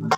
Thank